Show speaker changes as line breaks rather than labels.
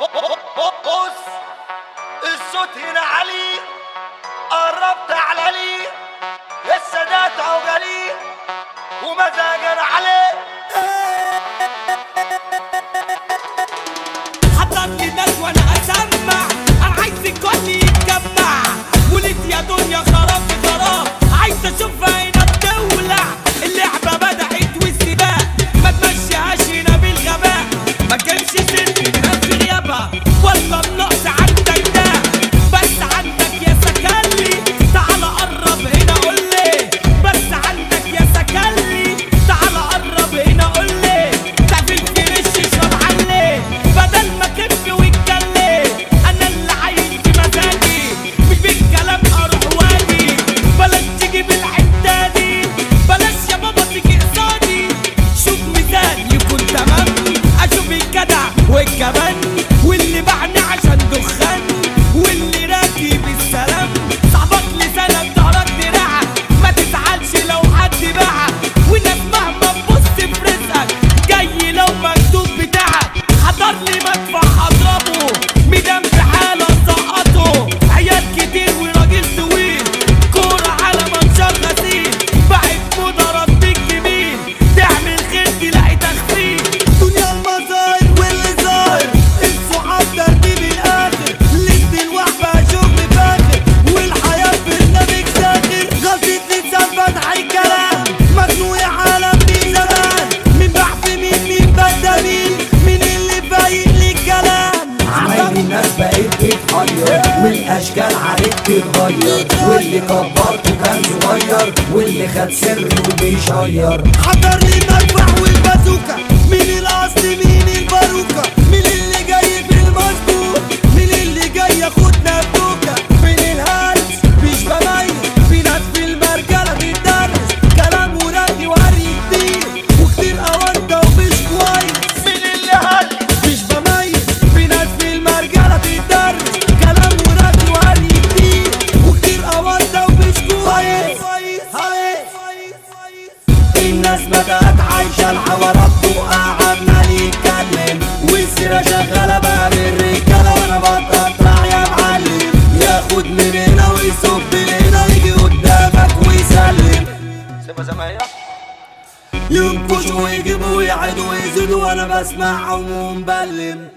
بص الصوت هنا علي قربت على علي السادات عقلي ومزاجنا عليه.
كان عليك تغير واللي كبرته كان صغير واللي خد سر وبيشير.
حضر لي
الأزمة اتعايش الحوارات وقعدنا نتكلم والسيره شغاله بقى بالرجاله وأنا بطل اطلع يا معلم. ياخد من هنا ويصب من هنا ويجي قدامك ويسلم.
سيبها زي ما هي.
ينكشوا ويجيبوا ويعيدوا ويزيدوا وأنا بسمعهم ومبلم